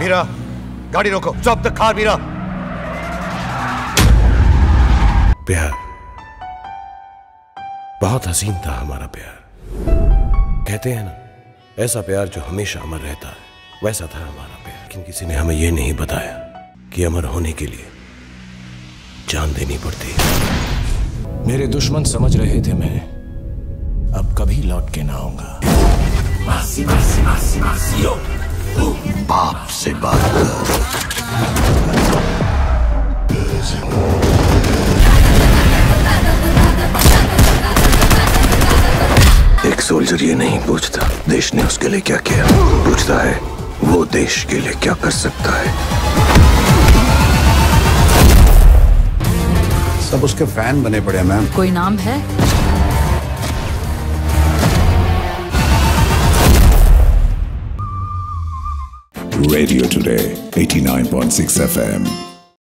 मीरा गाड़ी रोको। Stop the car Meera. प्यार। बहुत हसीन था हमारा प्यार। कहते हैं ना ऐसा प्यार जो हमेशा अमर रहता है वैसा था हमारा प्यार। लेकिन किसी ने हमें यह नहीं बताया कि अमर होने के लिए जान देनी पड़ती है। मेरे दुश्मन समझ रहे थे मैं अब कभी लौट के ना आऊँगा। बाप से बात कर। एक सोल्जर ये नहीं पूछता देश ने उसके लिए क्या किया? पूछता है वो देश के लिए क्या कर सकता है? सब उसके फ़ैन बने पड़े मैम। कोई नाम है? Radio Today, 89.6 FM.